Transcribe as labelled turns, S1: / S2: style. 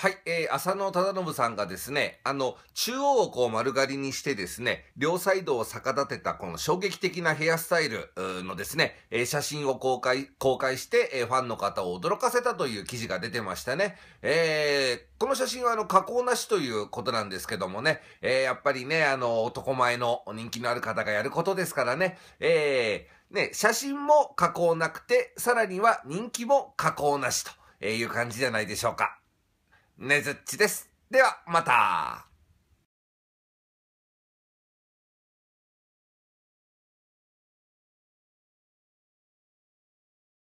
S1: はい、えー、浅野忠信さんがですね、あの、中央をこう丸刈りにしてですね、両サイドを逆立てたこの衝撃的なヘアスタイルのですね、えー、写真を公開、公開して、えー、ファンの方を驚かせたという記事が出てましたね。えー、この写真はあの、加工なしということなんですけどもね、えー、やっぱりね、あの、男前の人気のある方がやることですからね、えー、ね、写真も加工なくて、さらには人気も加工なしという感じじゃないでしょうか。ねずっちです。では、また。